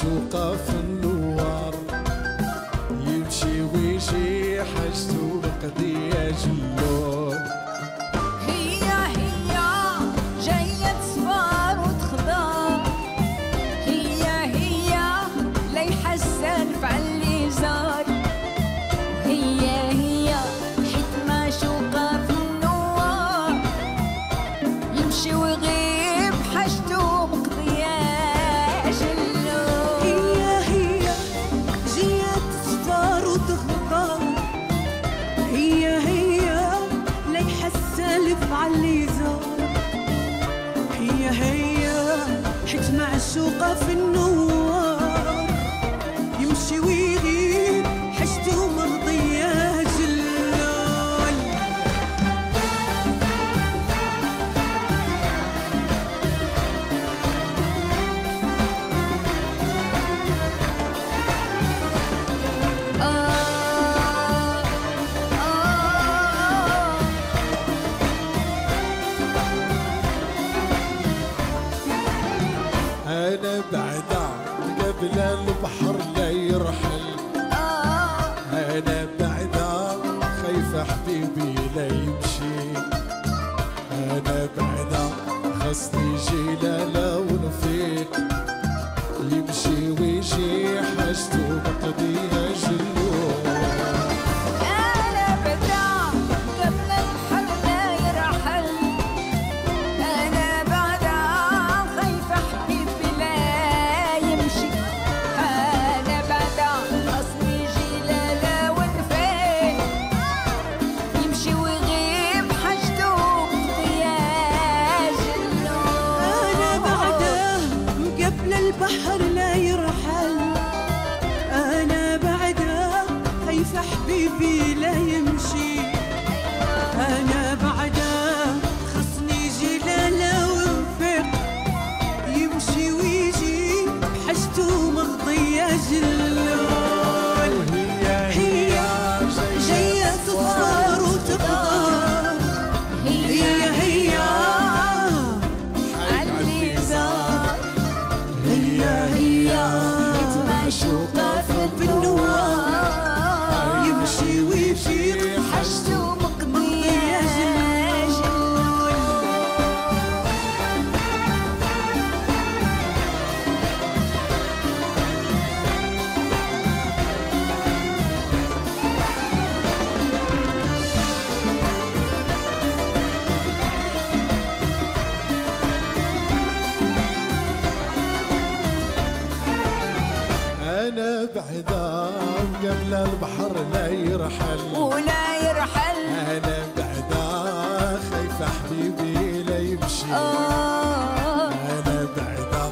معشوقة في النوار. يمشي ويجي حاجته بقضية جلور هي هي جاية هي هي السالف عاللي زار. هي هي حيت معشوقة في النوار. يمشي عاللي هي هي حيت معشوقة في النوار خصني يجي قبل البحر لا يرحل. ولا يرحل. أنا بعدا خايف حبيبي لا يمشي. آه. أنا بعدا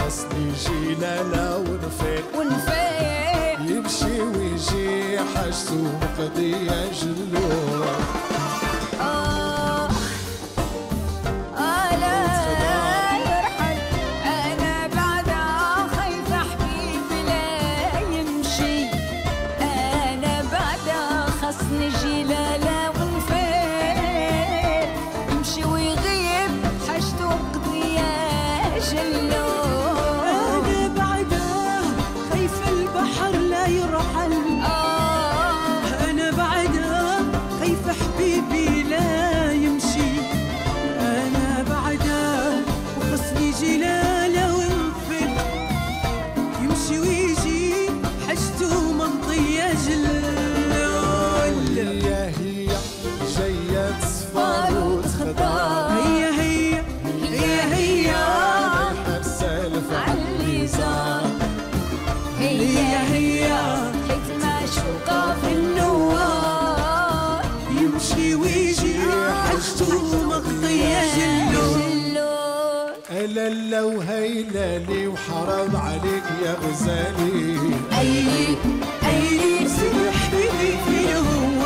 خصني يجي لا ونفيق ونفيق يمشي ويجي حاجته مقضية جلور خايف جلو ألا لو هيلالي وحرام عليك يا غزالي. أيلي أيلي سيدي حبيبي فين هو.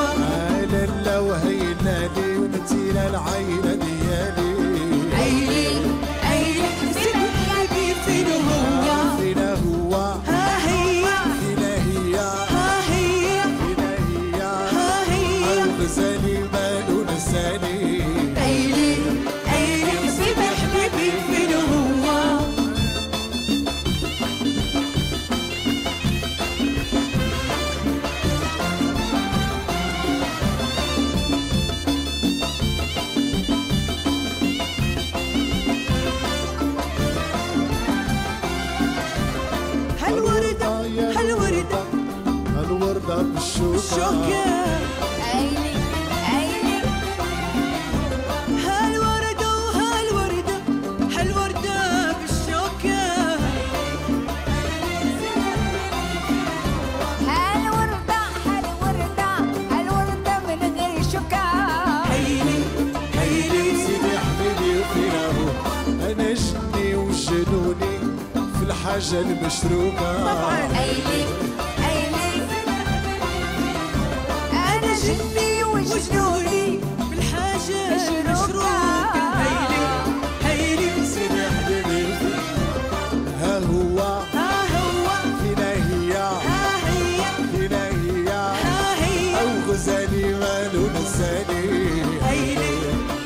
ألا لو هيلالي ونتينا العينة ديالي. أيلي أيلي سيدي حبيبي فين هو. فينا هو. ها هي. فينا هي. ها هي. فينا هي. ها هي. الغزالي هالوردة بالشوكة الشوكة عيني عيني هالوردة وهالوردة هالوردة بالشوكة. هالوردة هالوردة هالوردة من غير شوكة. هيلي هيلي سيدي حبيبي أنا جني وجنوني في الحاجة المشروكة عيني عيني جني وجنوني بالحاجة. المشروكة هيلي هيلي سيدي حبيبي ها هو ها هو. فينا هي ها هي. فينا هي ها هي. أو غزالي مالو نساني هيلي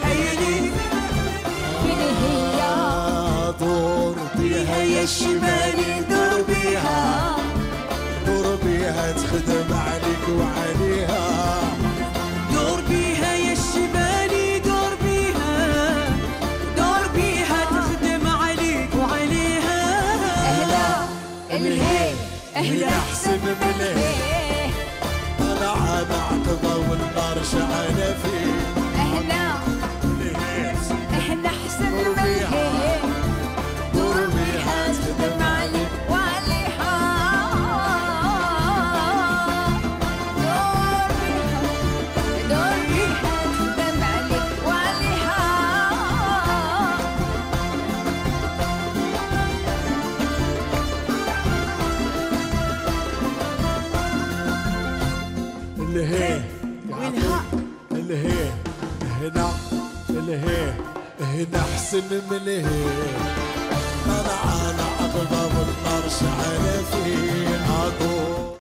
هيلي. من هي دور بيها يا الشمالي دور بيها دور بيها تخدم عليك وعليها الهي والها الهي هنا. الهي هنا أحسن من الهي أنا على عقبه والنار شعلة فيه.